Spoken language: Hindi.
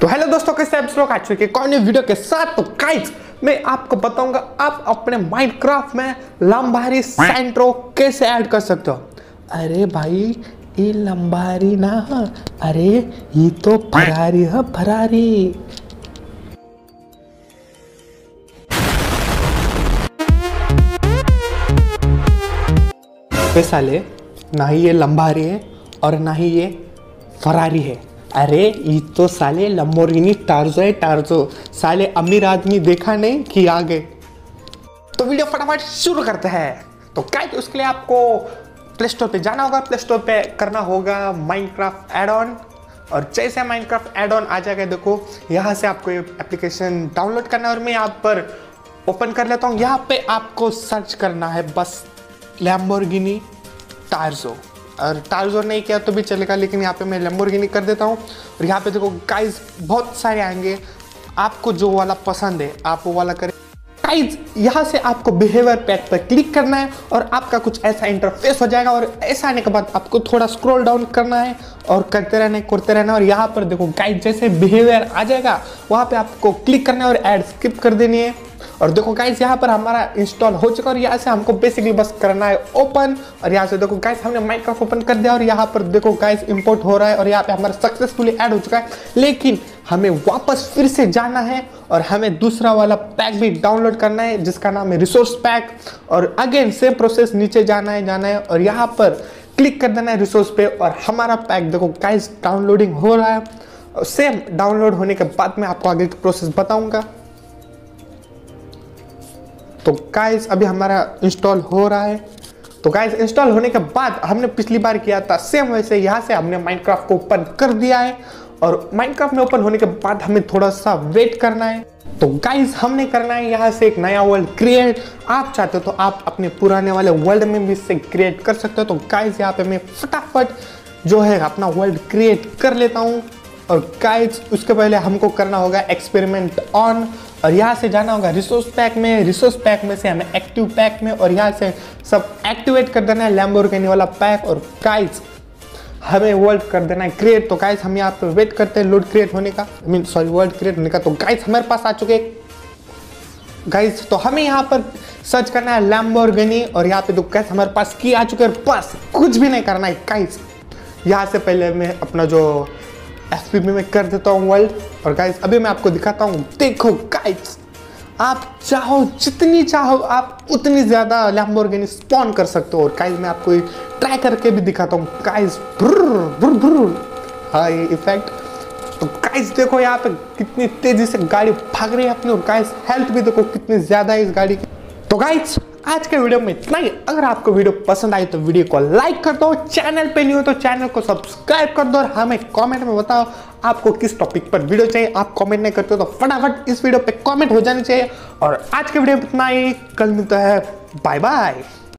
तो हेलो दोस्तों, कैसे आप लोग? आज के कौन वीडियो के साथ? तो गाइस मैं आपको बताऊँगा, आप अपने माइनक्राफ्ट में लंबारी सेंट्रो कैसे ऐड कर सकते हो? अरे भाई, ये लंबारी ना, अरे ये तो फरारी है, फरारी। पे साले ना ही ये लंबारी है और ना ही ये फरारी है। अरे ये तो साले लंबोर्गिनी टार्जो है, टार्जो। साले अमीर आदमी देखा नहीं कि आगे? तो वीडियो फटाफट शुरू करते हैं। तो क्या है उसके लिए आपको प्ले स्टोर पे जाना होगा प्ले स्टोर पे करना होगा माइनक्राफ्ट एड ऑन और जैसे माइनक्राफ्ट एड ऑन आ जाएगा, देखो, यहाँ से आपको ये एप्लीकेशन डाउनलोड करना है और मैं यहाँ पर ओपन कर लेता हूँ। यहाँ पे आपको सर्च करना है बस लैम्बोर्गिनी टार्जो और टार्जो नहीं किया तो भी चलेगा, लेकिन यहाँ पे मैं लैम्बोर्गिनी कर देता हूँ। और यहाँ पे देखो गाइज़ बहुत सारे आएँगे। आपको जो वाला पसंद है, आप वो वाला करें। गाइस यहाँ से आपको बिहेवियर पैक पर क्लिक करना है और आपका कुछ ऐसा इंटरफेस हो जाएगा और ऐसा आने के बाद आपको थोड़ा स्क्रॉल डाउन करना है और करते रहना करते रहना और यहाँ पर देखो गाइज़ जैसे बिहेवियर आ जाएगा, वहाँ पे आपको क्लिक करना है और एड स्किप कर देनी है। और देखो गाइस यहाँ पर हमारा इंस्टॉल हो चुका और यहाँ से हमको बेसिकली बस करना है ओपन और यहाँ से देखो गाइस हमने माइक्रोफ ओपन कर दिया और यहाँ पर देखो गाइस इंपोर्ट हो रहा है और यहाँ पे हमारा सक्सेसफुली ऐड हो चुका है। लेकिन हमें वापस फिर से जाना है और हमें दूसरा वाला पैक भी डाउनलोड करना है, जिसका नाम है रिसोर्स पैक और अगेन सेम प्रोसेस नीचे जाना है जाना है और यहाँ पर क्लिक कर देना है रिसोर्स पे और हमारा पैक देखो गाइस डाउनलोडिंग हो रहा है। सेम डाउनलोड होने के बाद मैं आपको आगे की प्रोसेस बताऊँगा। तो गाइस अभी हमारा इंस्टॉल हो रहा है। तो गाइस इंस्टॉल होने के बाद हमने पिछली बार किया था सेम वैसे यहाँ से हमने माइनक्राफ्ट को ओपन कर दिया है। और माइनक्राफ्ट में ओपन होने के बाद हमें थोड़ा सा वेट करना है। तो गाइस हमने करना है यहाँ से एक नया वर्ल्ड क्रिएट आप चाहते हो तो आप अपने पुराने वाले वर्ल्ड में भी इससे क्रिएट कर सकते हो। तो गाइस यहाँ पे मैं फटाफट जो है अपना वर्ल्ड क्रिएट कर लेता हूँ। और गाइस उसके पहले हमको करना होगा एक्सपेरिमेंट ऑन और यहाँ से जाना होगा रिसोर्स पैक में रिसोर्स पैक में से हमें एक्टिव पैक में और यहाँ से सब एक्टिवेट कर देना है लैम्बोर्गिनी वाला पैक और गाइस हमें वर्ल्ड कर देना है क्रिएट तो गाइस हम यहाँ पे वेट करते हैं लोड क्रिएट होने का। I mean sorry world create होने का। तो गाइस हमारे पास आ चुके। गाइस तो हमें यहाँ पर सर्च करना है लैम्बोर्गिनी और यहाँ पे तो गाइस हमारे पास की आ चुके हैं। बस, कुछ भी नहीं करना है। गाइस यहाँ से पहले मैं अपना जो एफ़ में कर देता हूँ वर्ल्ड और गाइस अभी मैं आपको दिखाता हूँ। देखो गाइस आप चाहो, जितनी चाहो, आप उतनी ज़्यादा लैम्बोर्गिनी स्पॉन कर सकते हो। और गाइस मैं आपको ट्राई करके भी दिखाता हूँ। गाइस हाँ ये इफ़ेक्ट तो गाइस देखो यहाँ पे कितनी तेज़ी से गाड़ी भाग रही है अपनी। और गाइस हेल्थ भी देखो कितनी ज़्यादा है इस गाड़ी की। तो गाइस आज के वीडियो में इतना ही। अगर आपको वीडियो पसंद आई तो वीडियो को लाइक कर दो, चैनल पे नहीं हो तो चैनल को सब्सक्राइब कर दो और हमें कमेंट में बताओ आपको किस टॉपिक पर वीडियो चाहिए। आप कमेंट नहीं करते हो तो फटाफट इस वीडियो पे कमेंट हो जानी चाहिए। और आज के वीडियो में इतना ही। कल मिलता है। Bye bye